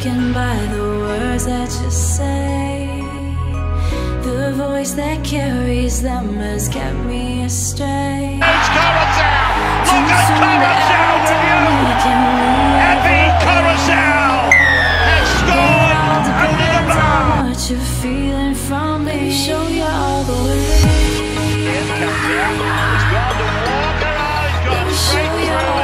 taken by the words that you say. The voice that carries them has kept me astray. It's Coruscant! Look at Soon Coruscant with you! we can has scored All under the depends bar! what you're feeling from me. Show you all the way. Here's Captain. He's gone to Walker. He's gone straight through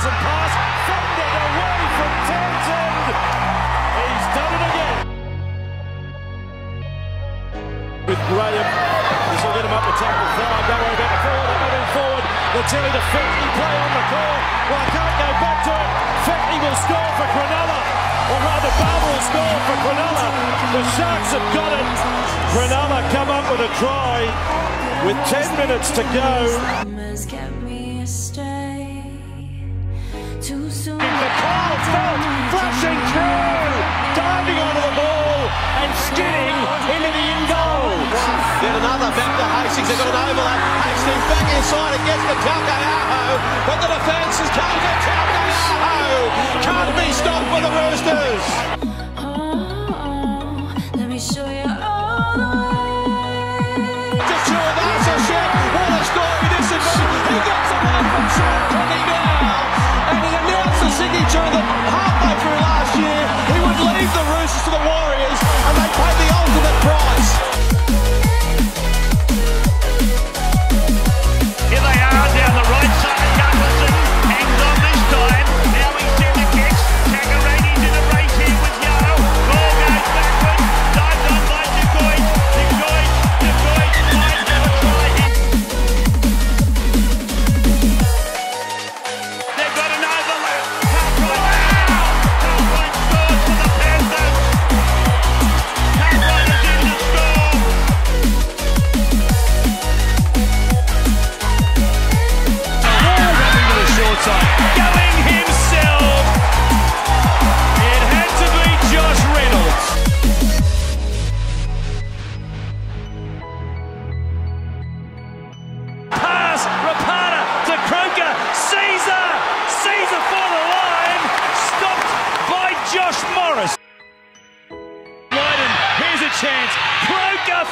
Pass. Away from. He's done it again. With Graham. This will get him up the tackle. Fly. Don't worry about the forward. They're moving forward. The Tilly to Fetney play on the call. Well, I can't go back to it. Fetney will score for Cronulla. Or rather, Barba will score for Cronulla. The Sharks have got it. Cronulla come up with a try with 10 minutes to go. Too soon. Kyle Feldt flashing through, diving onto the ball and skidding into the in goal. Yet another back to Hastings. They've got an overlap. Hastings back inside against the Taukei'aho. But the defence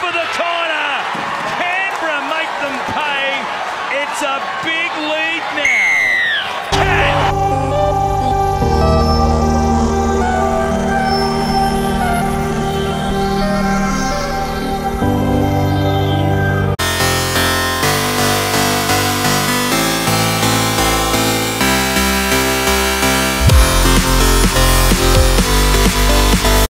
for the corner.